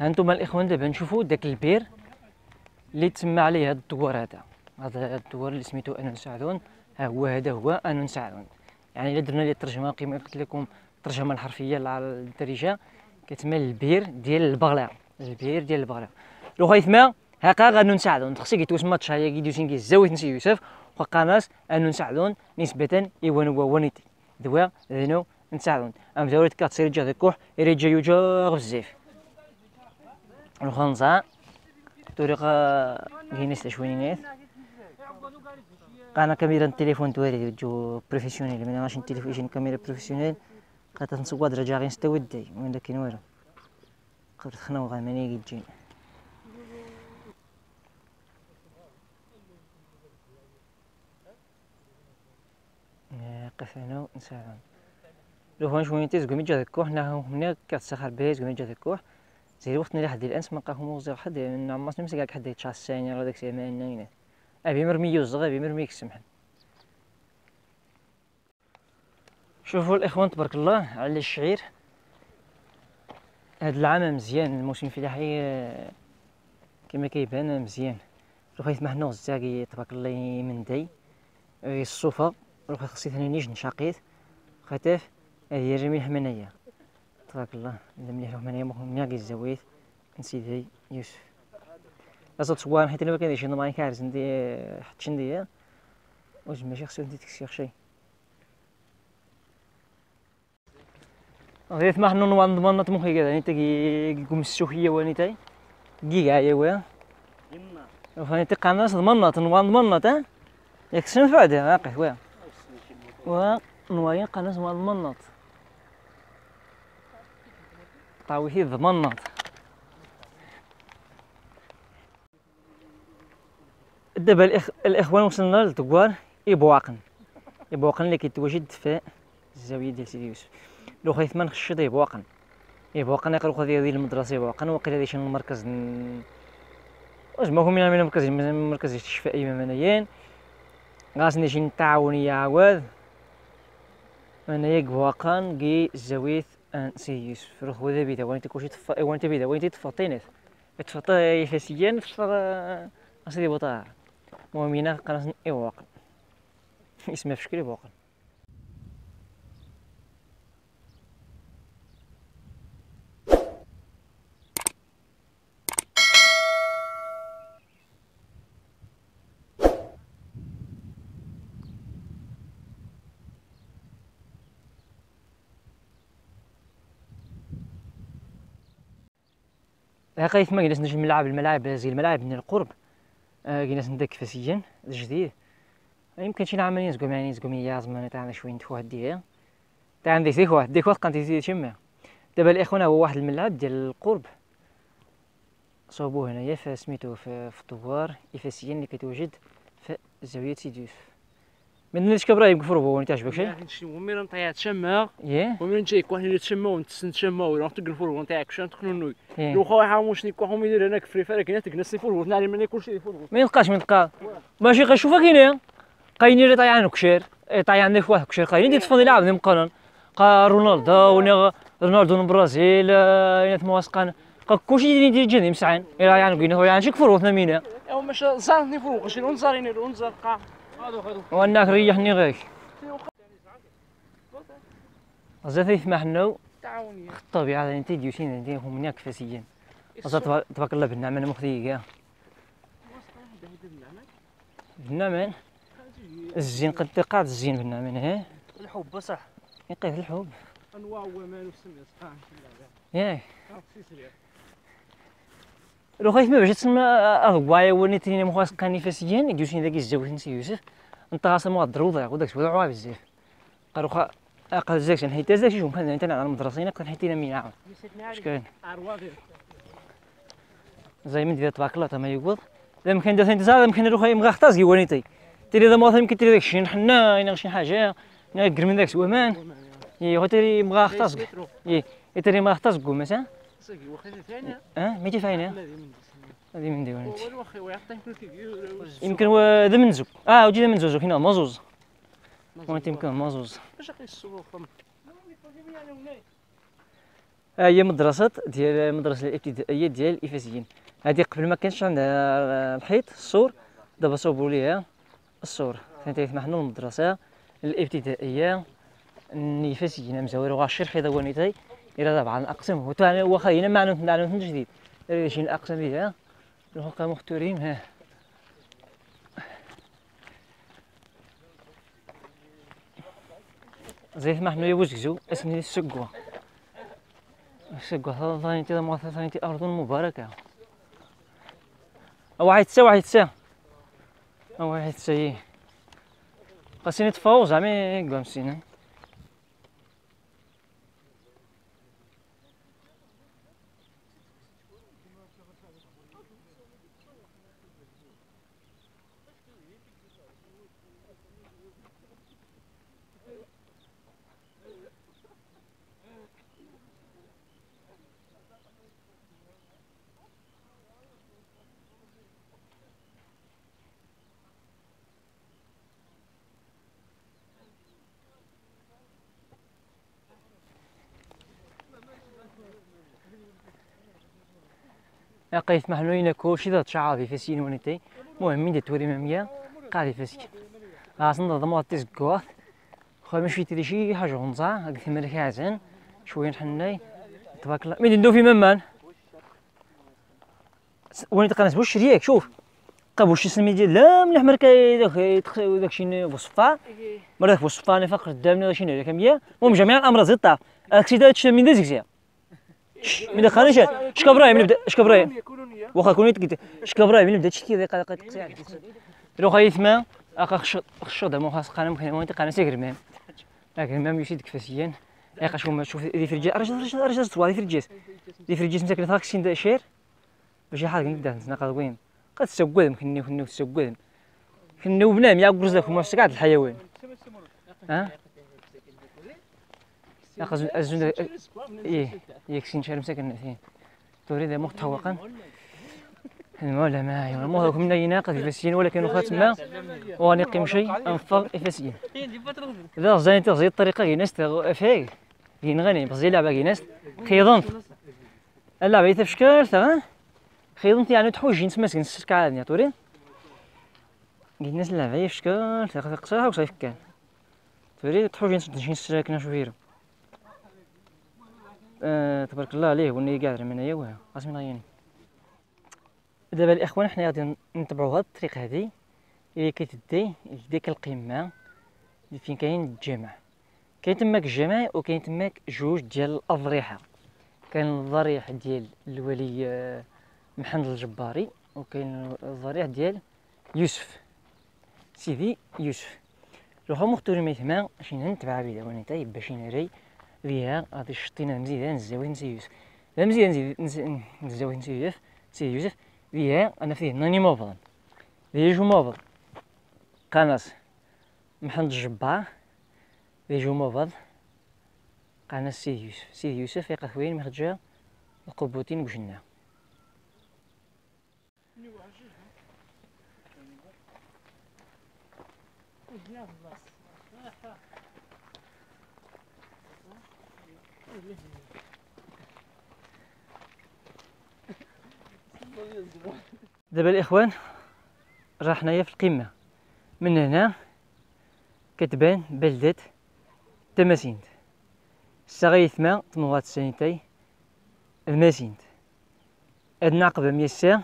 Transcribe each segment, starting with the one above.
هانتوما الإخوان دابا نشوفوا داك البير اللي تسمى عليه هذا الدوار هذا. هذا الدوار اللي سميتو أنون سعدون. ها هو هذا هو أنون سعدون. يعني إلا درنا ليه الترجمة كما قلت لكم الترجمة الحرفية للدارجه كتسمى البير ديال البغلاء البير ديال البغلاء لو خايثما هكا غادي نساعدون تخصي كيتوس ماتش هيا كيدوسين كي زاويت نسي يوسف. وقناص انو نساعدون نسبة إيوان ونيتي دوا ذنو نساعدون أم زاوريت كاتسير جا ذكوح يريجا يوجا بزاف الخنزة. طريقة جينيس تشوينينيت قانا كاميرا التليفون توالي جو بروفيسيونيل من ماشي تليفون كاميرا بروفيسيونيل قاتا نصواد رجع غير نستودي وين داك والو. قبل خنا وغاماني يجي قف هنا ونساعدهم لو هون شوية تيز جا ذكوح هنا هنا كتسخر بيز قومي جا ذكوح زي الوقت اللي حد الانس ما قاهم وزير حد ما نمسك حد يتشاس الثاني ولا داك الشيء ما أبي مرمي يوزغ أبي مرمي يكسمحن شوفوا الإخوان تبارك الله على الشعير. هاد العام مزيان الموسم الفلاحي كما كيبان مزيان. لو ما حنا الزاكي تبارك الله من داي. الصوفة روح خصي ثاني نيج نشاقيت. خطيف هذه جميع حمنية تبارك الله إذا مليح حمنية مهم ناقي الزويت نسيدي يوسف. أصل تصوان حيت أنا ما كاينش أنا ما كارز ندي حتى شندي واش ماشي خصو ندي تكسي شي غير ما حنا نوان ضمنت مخي كذا نتا كي قوم السوخية وانيتاي كيكا يا ويا. فاني تقاناس ضمنت نوان ضمنت ها. ياك سنفع ده واقع ويا. ونوايا قناة المنط طاويه ضمنط دابا الإخ... الإخوان وصلنا لتقوار إبواقن. إبواقن اللي كيتواجد في الزاوية ديال سيدي يوسف. لو خايف ما نخشط إبواقن. إبواقن يقرأ ديال المدرسة إبواقن وقيل هذا شنو المركز هو من المركز من مركز الشفاء منيين غاسني شي نتعاون يا عواد. أنا يك واقان جي زويت ان سيس فروخ وذا بيدا وين تكوشي تفا وين تبيدا وين تفطينت تفطي فاسيان فطا اسيدي بطاع مؤمنة قناة ايواقن اسمها في شكل واقن هاكا ما جلسنا الملعب الملاعب زي الملاعب من القرب. آه جلسنا ندك فاسيا جديد. يمكن شي نعمل يزقو يعني يزقو مية زمان تاع شوين تفو هديه تاع عندي ديك واحد ديك واحد كانت تزيد شمع. دابا الإخوان هو واحد الملعب ديال القرب. صوبوه هنايا في, في الدوار افاسيا اللي كتوجد في زاوية سيديوس. من اللي تكبر يمكن فرو هو تعجبك شي شي ومير نطيع تشمع ياه ومير نجي كواه اللي تشمع ونتسن تشمع ويروح تقل فرو نتاعك شان تخنونوي إيه. لو خويا حاموش ني كواه يدير هناك فري فرق هنا تكنسي فرو نعلي من كلشي فرو ما يلقاش ما يلقى. ماشي غنشوفها كاينة قاينين اللي طايعان كشير طايعان عندك واحد كشير. قاينين ديال تفضل يلعب مقارن قا رونالدو وني رونالدو من البرازيل اين مواسقان قا كلشي يدير جندي مسعان إلى يعني قينا هو يعني شي كفر وثنا مينا. مش زارني فرو شي نزاريني نزار قا هادو هادو وانك ريحني غيك زاد يسمح لنا الطبيعة انت ديوسين انت هم هناك فاسيين. أصلا تبارك الله بالنعمة أنا مخدي كاع بالنعمة الزين قد قاعد الزين بالنعمة ها؟ الحب بصح. يقيف الحب. أنواع ومان وسمي سبحان ياك. لو خايف ما باش تسمى اغوايا ونيتيني مخواس قاني فاسيين ديوسين ذاك الزوج نسي يوسف انت غاسم ما ضرو وداك سودا بزاف قالوا خا أقل زاك حيت زاك شوف كان انت على المدرسين كان حيتينا مين عاود اش كاين زي من ديال تبارك الله تما يقول اذا يمكن دازين تزاد يمكن نروح يمغا خطاز كيوانيتي تيري اذا ما يمكن تيري داك الشيء حنا أنا شي حاجة نقر من داك سوامان يي هو تيري مغا خطاز يي تيري ما آه ميتي فاينه هذه من ديوانيتي يمكن هو ذا منزو آه وجي ذا منزوز هنا مازوز وانت يمكن مازوز ها هي مدرسة ديال المدرسة الابتدائية ديال الإفاسيين هذه قبل ما كانش عندها الحيط السور دابا صوبوا ليها السور ثاني حنا المدرسة الابتدائية النفاسيين مزاور غاشر حيدا ونيتاي إلى تاع واخا هنا معلومة معلومة جديد. شي الأقسام ديالها الحقوق مختورين ها؟ زي ما حنا يوزكزو اسمي السقوة. السقوة ثاني تي ما ثاني أرض مباركة. واحد تسا واحد تسا واحد تسا قاسيني تفاوز زعما قام سينا قيت محلوين كلشي ذات شعابي في سين ونيتي المهم من توري مميا قاعد فاسك أصلا ضموا تيزكوا خو ماشي تري شي حاجة غنصا هاك ثمن كازن شوية نحناي تبارك الله مين ندو في ممان وين تقنس واش رياك شوف قاب واش اسمي ديال لا مليح مركا داك داك شي وصفه مرات وصفه أنا فقر قدامنا شي كمية المهم جميع الامراض زيد طاف هاك سيدات من دازك من دخلنيش شكبراي من بدا شكبراي واخا كوني تقيت شكبراي من بدا تشكي ذي قال قد قصير لو خايف ما أخا خش خش دا مو خاص قانا ممكن وين تقانا سيغر مام لكن مام يشي ديك فاسيان يا شوف ما تشوف دي فرجي. رجع رجع رجع توا دي فرجيس. دي فرجيس مساكن. ثاك سين شير؟ باش حاجة نقدر نتناقض وين؟ قد تسوقهم كني كني تسوقهم كني وبنام يا وما سكات الحيوان. ها؟ ياخذ الزند إيه يكسين شارم سكن فين تريد ما يوم ما هو كنا يناقض الفاسيين ولكن وخات ما ونقيم شيء انفض الفاسيين اذا زين تغزي الطريقة ينست فاي ينغني بزي لعبه ينست خيضنت اللعبه يتفشكر تا خيضنت يعني تحوج جنس مسكن سكعانيا توري جنس اللعبه يفشكر تا قصاها وصيف كان توري تحوج جنس جنس ساكنه شوفيرو تبارك الله عليه وني قاعد من ايوا أسمي نايني دابا الإخوان حنا غادي نتبعوا هاد الطريق هادي. اللي كتدي لديك القمة. اللي فين كاين الجامع. كاين تماك الجامع وكاين تماك جوج ديال الأضرحة. كاين الضريح ديال الولي آه، محمد الجباري وكاين الضريح ديال يوسف. سيدي يوسف. لو مختار ميثما شنو نتبع بيدا ونيتا باش نري فيها غادي شطينا مزيان نزاوي نسي يوسف مزيان نزاوي نسي يوسف سي يوسف فيها أنا فيه ناني موفض فيه جو موفض قناص محمد الجبار فيه جو موفض قناص سي يوسف سي يوسف يقف وين مخرجة القبوتين بجنة دابا الاخوان راه حنايا في القمة. من هنا كتبان بلدة تماسينت السغيث ما تنوات سانيتاي الماسينت هاد العقبة ميسا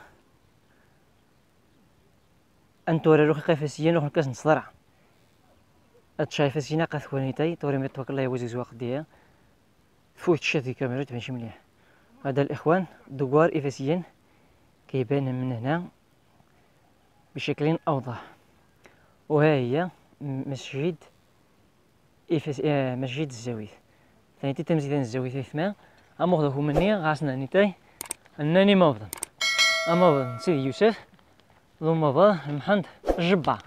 انتوري روحي قفاسيا روح نكاس نصدرع هاد شايفة سينا قاثوانيتاي توري ميتوك الله يوزي زواق ديا فوت شادي كاميرا تبان مليح. هذا الإخوان دوار إفاسيين كيبان من هنا بشكل أوضح. وها هي مسجد إفس... آه مسجد الزاوية. ثاني تمزيدان الزاوية ثما أمغضه مني غاسنا نتاي أنني موضن. أموضن سيدي يوسف. ثم محمد الجبار